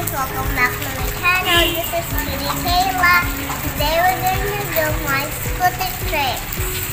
guys! Welcome back to my channel. This is Cutie Keilla. Today we're going to do my scooter trick.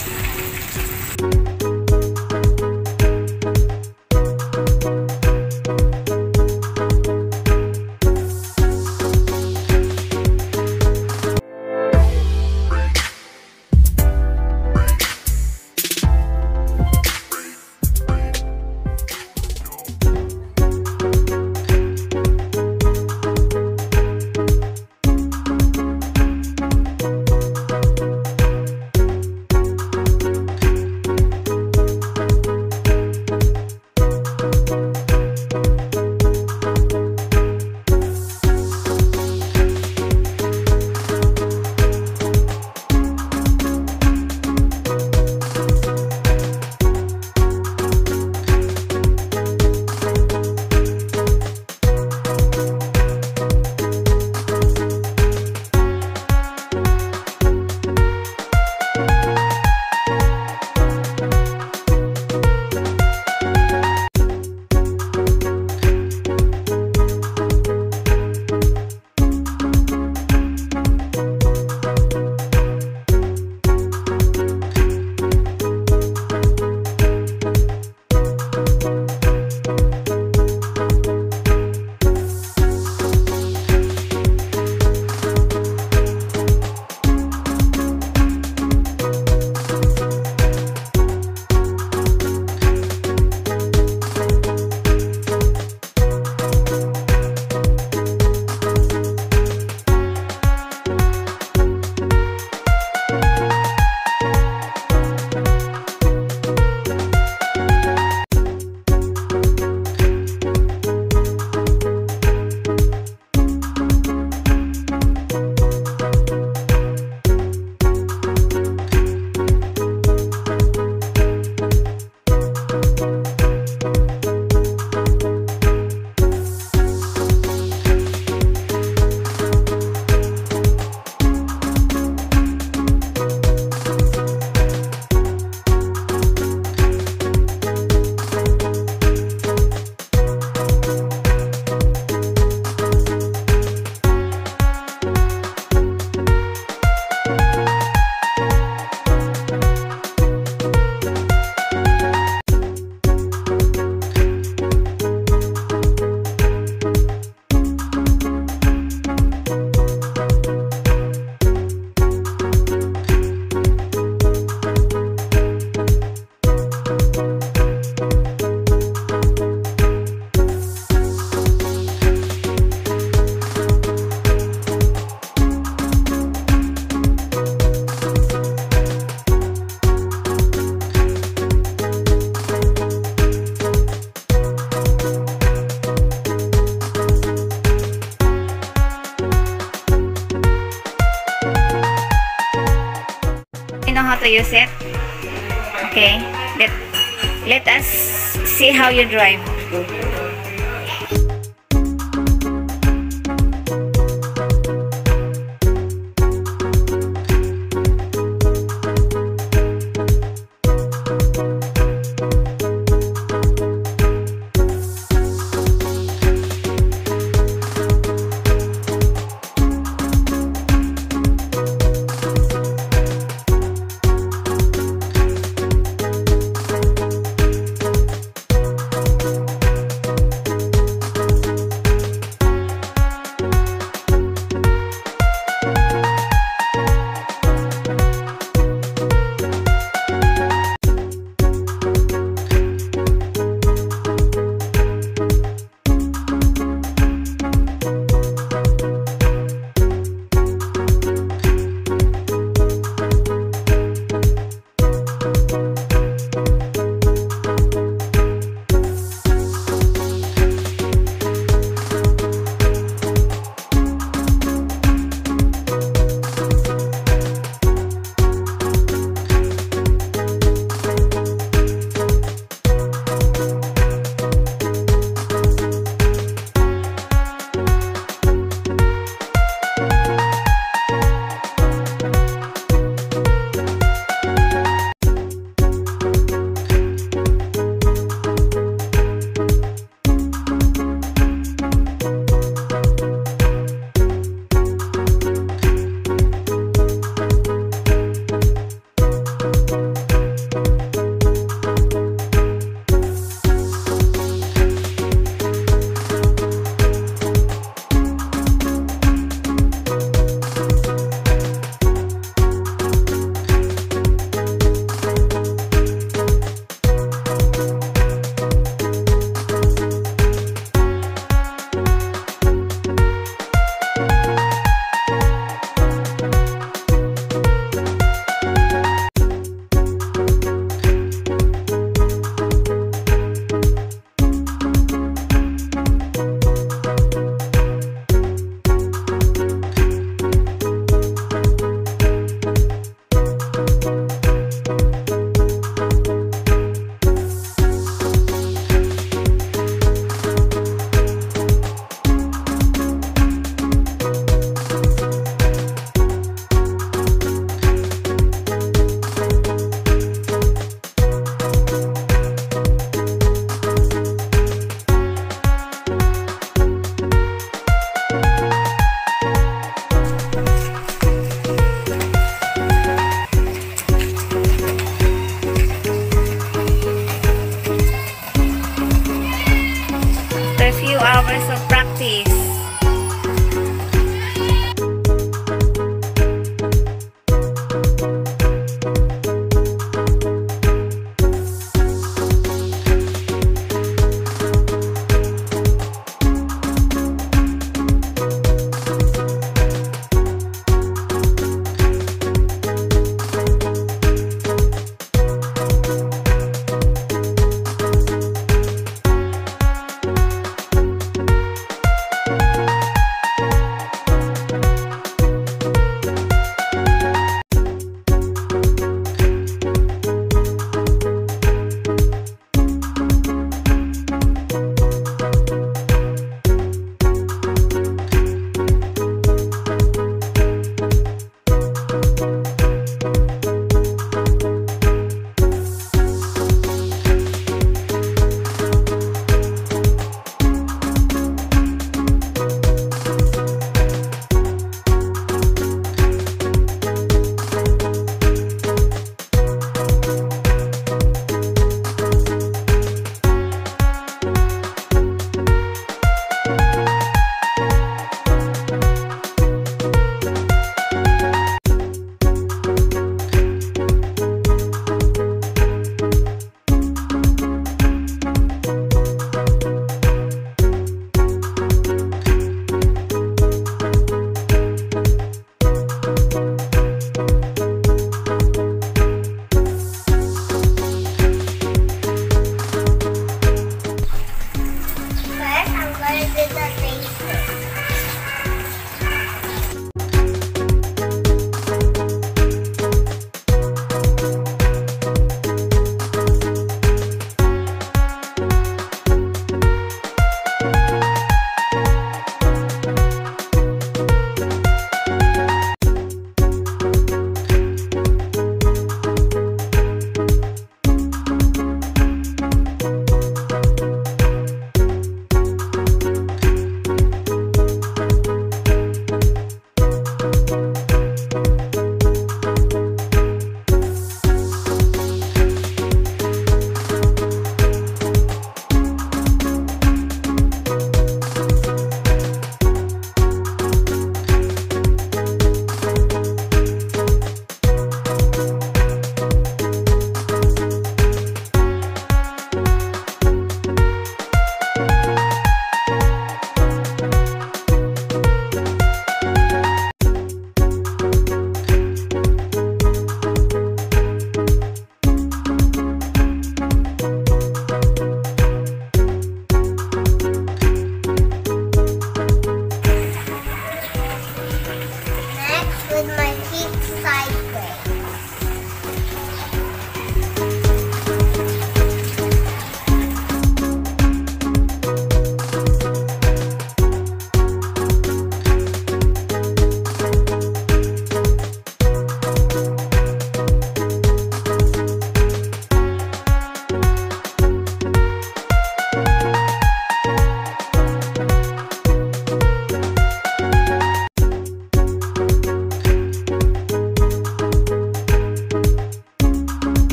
Okay. Let, let us see how you drive.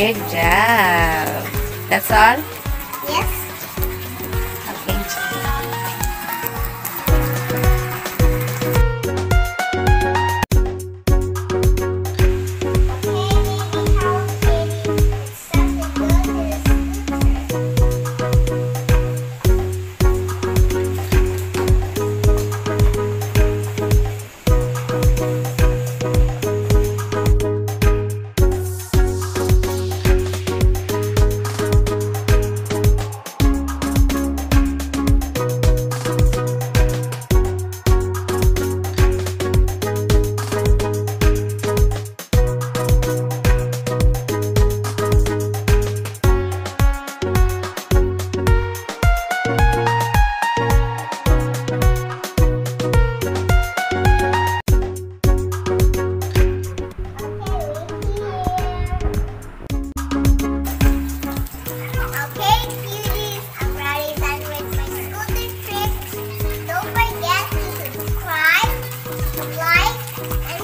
Good job. That's all? like, and